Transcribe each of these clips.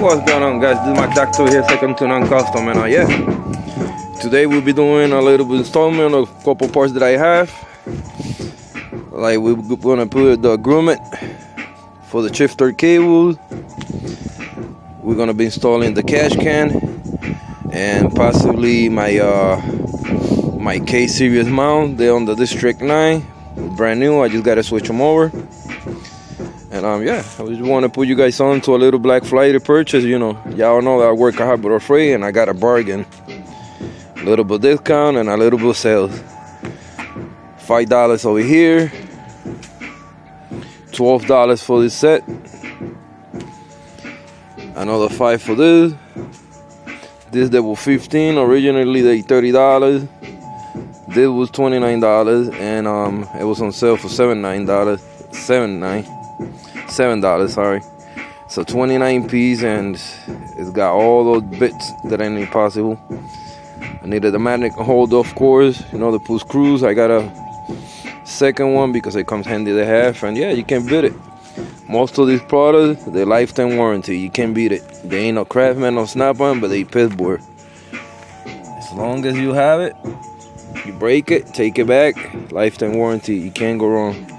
What's going on guys, this is Mad Doctor here, second to none custom and uh, yeah. Today we'll be doing a little bit installment of a couple parts that I have. Like we're gonna put the grommet for the shifter cable We're gonna be installing the catch can and possibly my uh my K series mount. They're on the District 9, brand new. I just gotta switch them over. Um, yeah, I just want to put you guys on to a little Black Friday purchase. You know, y'all know that I work hard but free, and I got a bargain. A little bit discount and a little bit sales. Five dollars over here. Twelve dollars for this set. Another five for this. This was fifteen. Originally they thirty dollars. This was twenty nine dollars, and um, it was on sale for seven nine dollars. Seven nine seven dollars sorry. So 29 piece and it's got all those bits that I need possible I needed a magnet holder of course you know the pull screws I got a second one because it comes handy to have and yeah you can beat it. Most of these products they lifetime warranty. You can't beat it. They ain't no craftsman no snap on but they pissboard as long as you have it you break it take it back lifetime warranty. You can't go wrong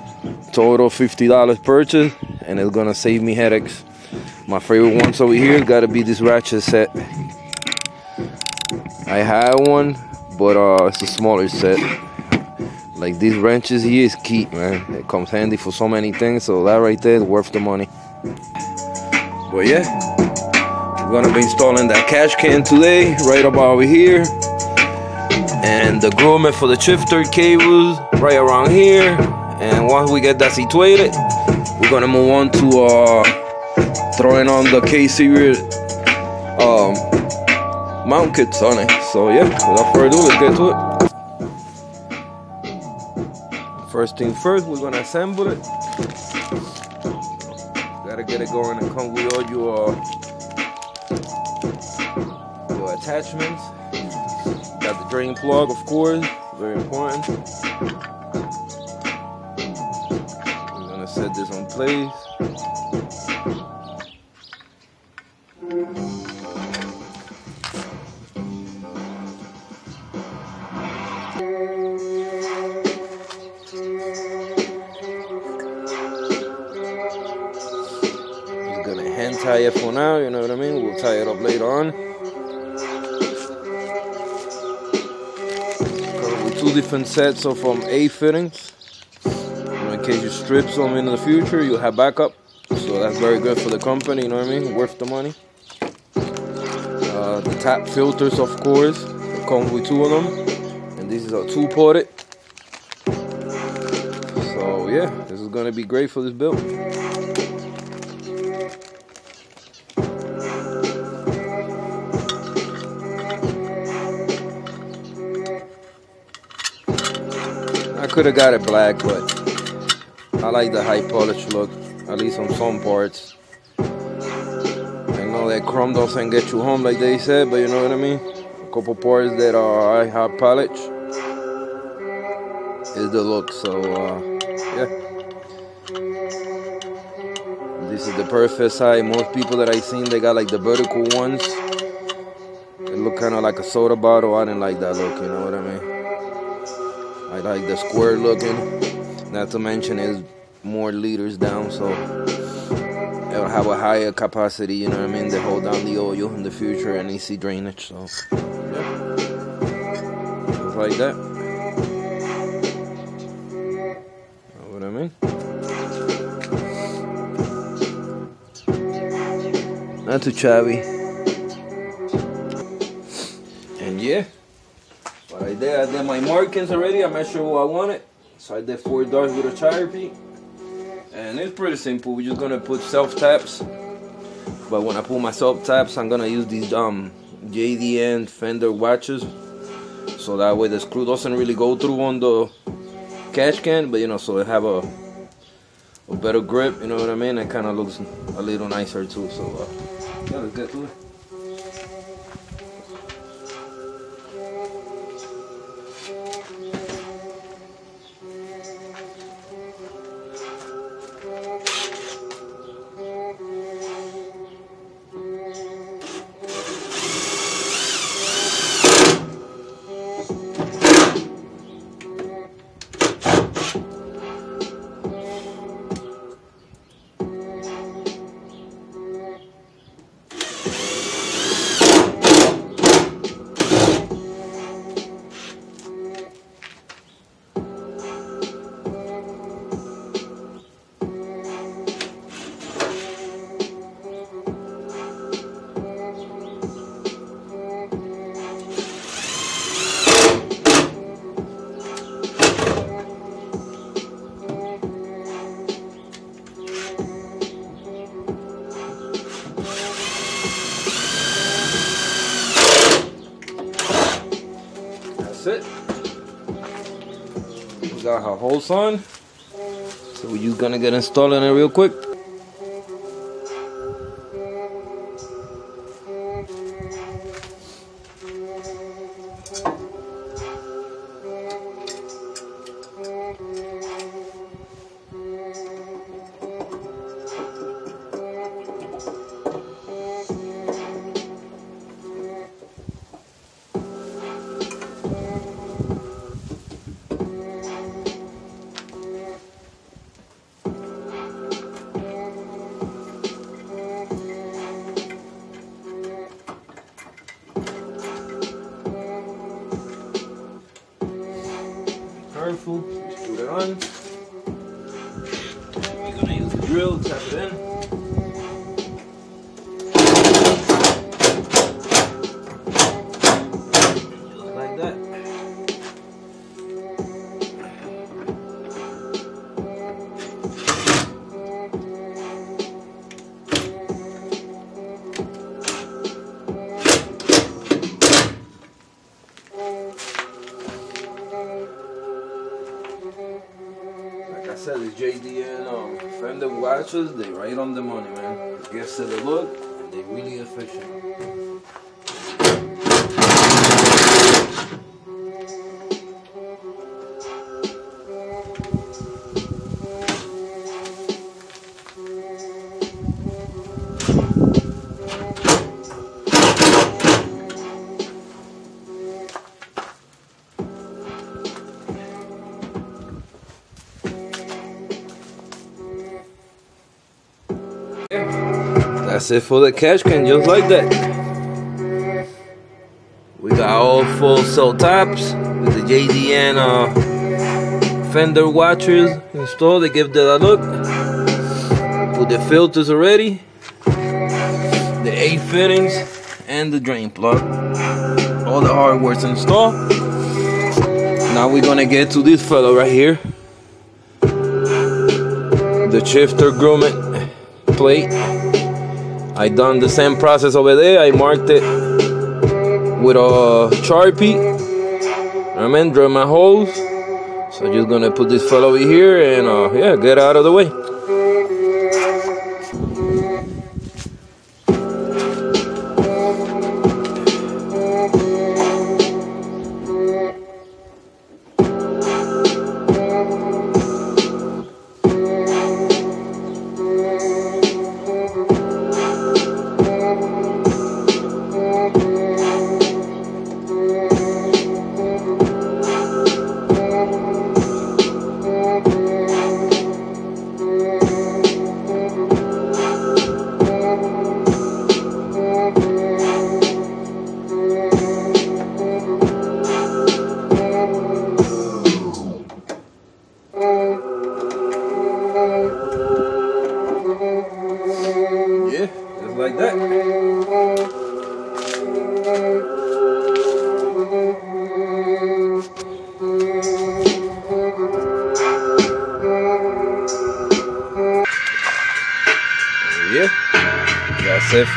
total $50 purchase and it's gonna save me headaches. My favorite ones over here gotta be this ratchet set. I had one but uh, it's a smaller set. Like these wrenches here is key man. It comes handy for so many things so that right there is worth the money. But yeah we're gonna be installing that catch can today right about over here. And the grommet for the shifter cables right around here and once we get that situated we're gonna move on to uh, throwing on the K-Series um, mount kits on it so yeah without further ado let's get to it. First thing first we're gonna assemble it. Gotta get it going and come with all your your attachments. Got the drain plug of course very important set this on place. Just gonna hand tie it for now, you know what I mean? We'll tie it up later on. two different sets of um, A fittings in case you strip some in the future, you'll have backup. So that's very good for the company, you know what I mean? Worth the money. Uh, the tap filters, of course, come with two of them. And this is a two ported. So yeah, this is gonna be great for this build. I could have got it black, but I like the high polish look, at least on some parts. I know that chrome doesn't get you home like they said, but you know what I mean? A couple parts that are high polish is the look, so uh, yeah. This is the perfect size. Most people that I seen, they got like the vertical ones. It look kind of like a soda bottle. I didn't like that look, you know what I mean? I like the square looking. Not to mention is more liters down, so it'll have a higher capacity, you know what I mean, to hold down the oil in the future and easy drainage. So yeah. Just like that. Know what I mean? Not too chubby. And yeah. But I did I did my markings already, I measured what I wanted. So I did four darts with a peak. And it's pretty simple. We're just gonna put self taps. But when I pull my self taps, I'm gonna use these um JDM fender washers. So that way the screw doesn't really go through on the catch can, but you know, so it have a a better grip, you know what I mean? It kind of looks a little nicer too. So uh, yeah, let's get to it. That's it. We got her whole son. So you gonna get installing it real quick? JDM um, Fender washers. They right on the money, man. Gets to the look, and they really efficient. That's it for the catch can, just like that. We got all full cell tops with the JDM uh, fender washers installed. They give that a look. Put the filters already, the eight fittings, and the drain plug. All the hardware's installed. Now we're gonna get to this fellow right here. The shifter grommet plate. I done the same process over there. I marked it with a Sharpie. I mean, drill my holes. So just gonna put this fellow over here and uh, yeah, get out of the way.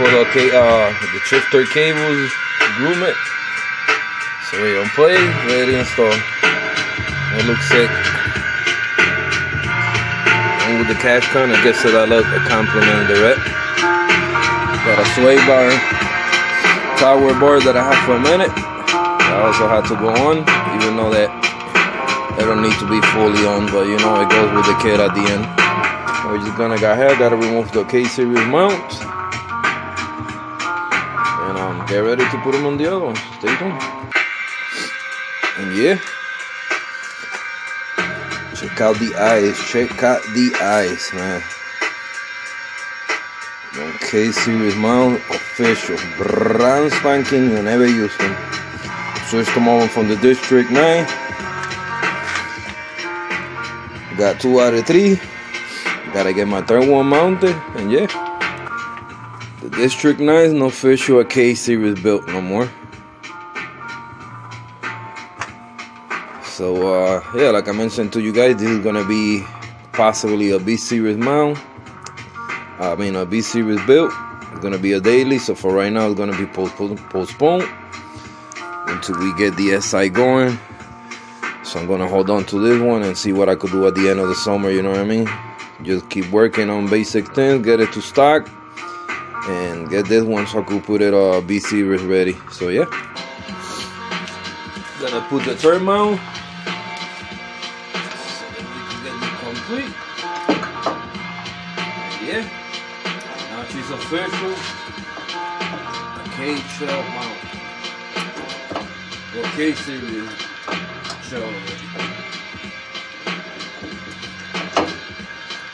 For the uh the shifter cables grommet. So we on play, ready to install. It looks sick. And with the catch can, I guess that look, a compliment the rep. Got a sway bar, tower bar that I have for a minute. I also had to go on, even though that it don't need to be fully on, but you know it goes with the kit at the end. We're just gonna go ahead, gotta remove the K series mount. Get ready to put them on the other one. Stay tuned. And yeah. Check out the eyes. Check out the eyes, man. K series mount official. Brand spanking. You never use them. Switched them over from the District 9. Got two out of three. Gotta get my third one mounted. And yeah. District 9 is no official a K series built no more. So uh, yeah, like I mentioned to you guys, this is gonna be possibly a B series mount. I mean a B series build. It's gonna be a daily. So for right now, it's gonna be postponed until we get the SI going. So I'm gonna hold on to this one and see what I could do at the end of the summer, you know what I mean? Just keep working on basic things, get it to stock, and get this one so I could put it uh B series ready. So yeah. Gonna put the turn mount. So that we can get it complete. And yeah. Now she's official. A K shell mount. Well K series shell.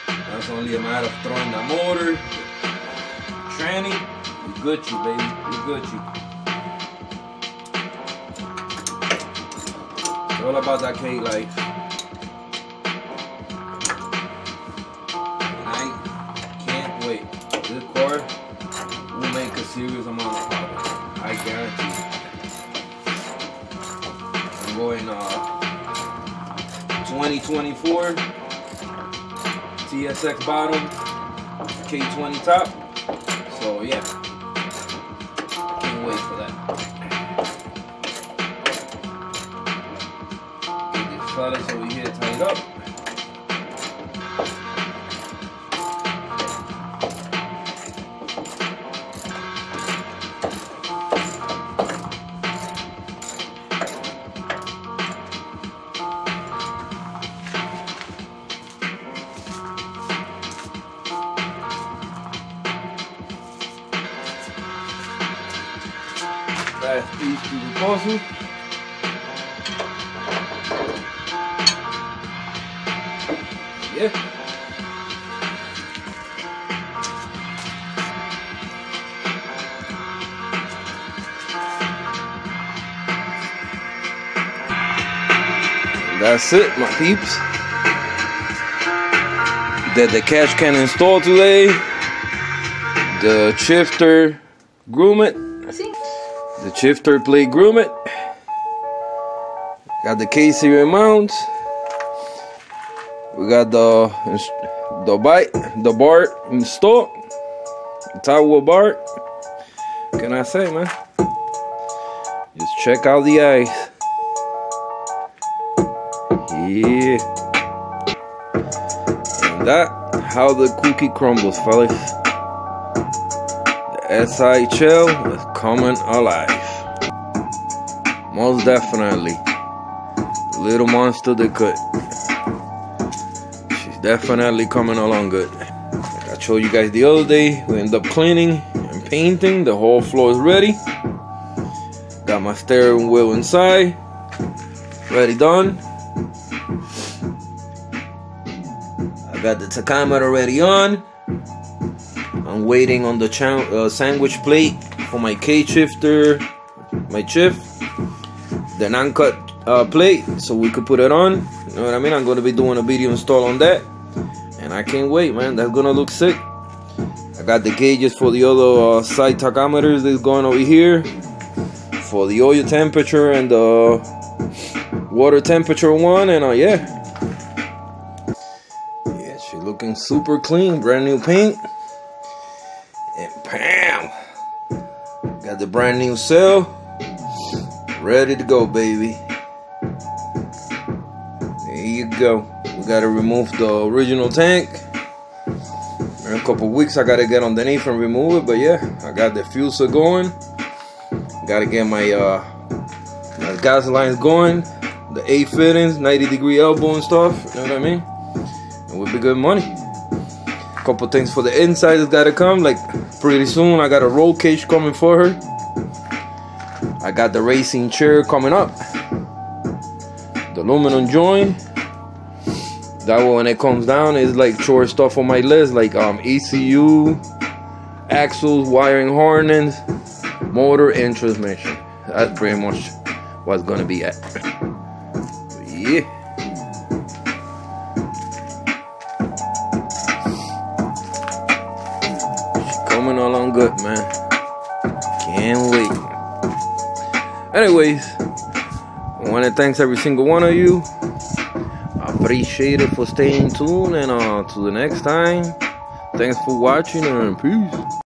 That's only a matter of throwing the motor, tranny, we you baby, we Gucci. It's all about that K life. I can't wait. This car will make a serious amount of profit. I guarantee. I'm going uh 2024 TSX bottom, K20 top. So yeah, can't wait for that. Get this fellas over here tied up. That's it, my peeps. That the catch can install today. The shifter grommet. The shifter plate grommet. Got the K series mount. We got the the bite, the bar installed. The tower bar. What can I say, man? Just check out the ice. That how the cookie crumbles, fellas. The SIHL is coming alive. Most definitely. Little monster they cut. She's definitely coming along good. Like I showed you guys the other day, we end up cleaning and painting. The whole floor is ready. Got my steering wheel inside. Ready done. I got the tachometer already on. I'm waiting on the uh, sandwich plate for my K shifter, my shift, the non-cut uh, plate, so we could put it on. You know what I mean? I'm gonna be doing a video install on that, and I can't wait, man. That's gonna look sick. I got the gauges for the other uh, side tachometers that's going over here for the oil temperature and the water temperature one, and uh, yeah. Looking super clean, brand new paint. And bam! Got the brand new cell. Ready to go, baby. There you go. We gotta remove the original tank. In a couple weeks, I gotta get underneath and remove it. But yeah, I got the fuser going. Gotta get my uh my gas lines going. The A fittings, 90 degree elbow and stuff. You know what I mean? Would be good money. A Couple things for the inside has gotta come. Like pretty soon, I got a roll cage coming for her. I got the racing chair coming up. The aluminum joint. That way when it comes down, it's like chore stuff on my list, like um ECU, axles, wiring harness, motor, and transmission. That's pretty much what's gonna be at. Yeah. Coming along good, man. Can't wait. Anyways, I want to thank every single one of you. I appreciate it for staying tuned, and uh, to the next time. Thanks for watching, and peace.